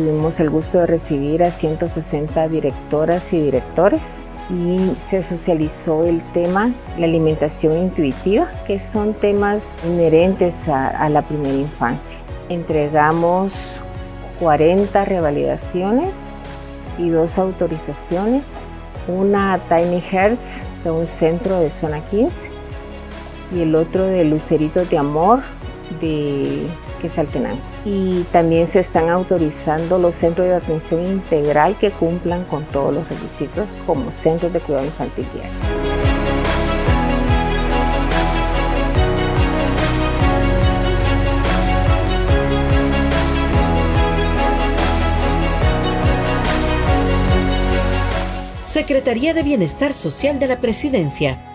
tuvimos el gusto de recibir a 160 directoras y directores y se socializó el tema la alimentación intuitiva, que son temas inherentes a, la primera infancia. Entregamos 40 revalidaciones y dos autorizaciones, una a Tiny Hertz de un centro de zona 15 y el otro de Luceritos de Amor de Quesaltenango. Y también se están autorizando los centros de atención integral que cumplan con todos los requisitos como centros de cuidado infantil diario. Secretaría de Bienestar Social de la Presidencia